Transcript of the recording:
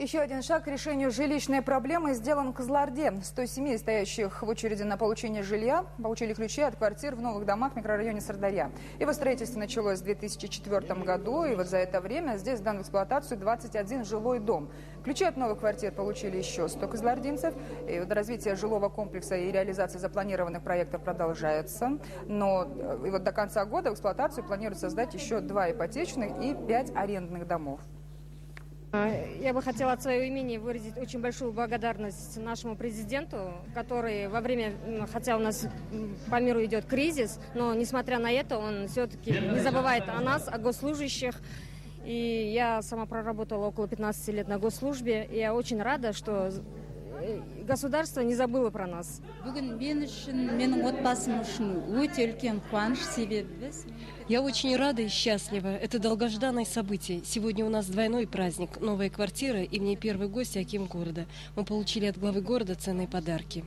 Еще один шаг к решению жилищной проблемы сделан в Козларде. 100 семей, стоящих в очереди на получение жилья, получили ключи от квартир в новых домах в микрорайоне Сардарья. Его строительство началось в 2004 году, и вот за это время здесь дан в эксплуатацию 21 жилой дом. Ключи от новых квартир получили еще 100 козлардинцев. И вот развитие жилого комплекса и реализация запланированных проектов продолжается. Но э, и вот до конца года в эксплуатацию планируют создать еще два ипотечных и пять арендных домов. А, я бы хотела от своего имени выразить очень большую благодарность нашему президенту, который во время, хотя у нас по миру идет кризис, но несмотря на это, он все-таки не забывает о нас, о госслужащих. И я сама проработала около 15 лет на госслужбе, и я очень рада, что э, государство не забыло про нас. Я очень рада и счастлива. Это долгожданное событие. Сегодня у нас двойной праздник. Новая квартира и мне первый гость Аким города. Мы получили от главы города ценные подарки.